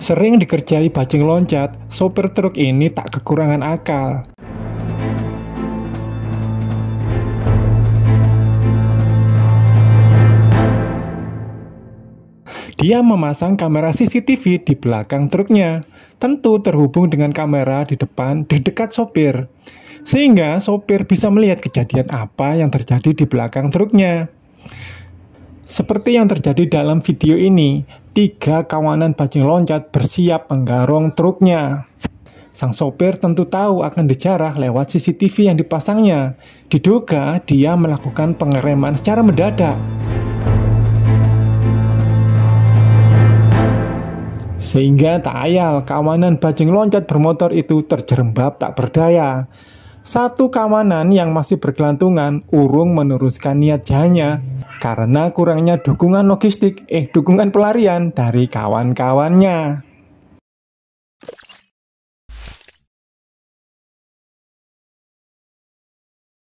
Sering dikerjai bajing loncat, sopir truk ini tak kekurangan akal. Dia memasang kamera CCTV di belakang truknya, tentu terhubung dengan kamera di depan di dekat sopir, sehingga sopir bisa melihat kejadian apa yang terjadi di belakang truknya. Seperti yang terjadi dalam video ini, tiga kawanan bajing loncat bersiap menggarong truknya. Sang sopir tentu tahu akan dijarah lewat CCTV yang dipasangnya. Diduga dia melakukan pengereman secara mendadak. Sehingga tak ayal kawanan bajing loncat bermotor itu terjerembab tak berdaya. Satu kawanan yang masih bergelantungan urung meneruskan niat jahannya karena kurangnya dukungan logistik, eh dukungan pelarian dari kawan-kawannya.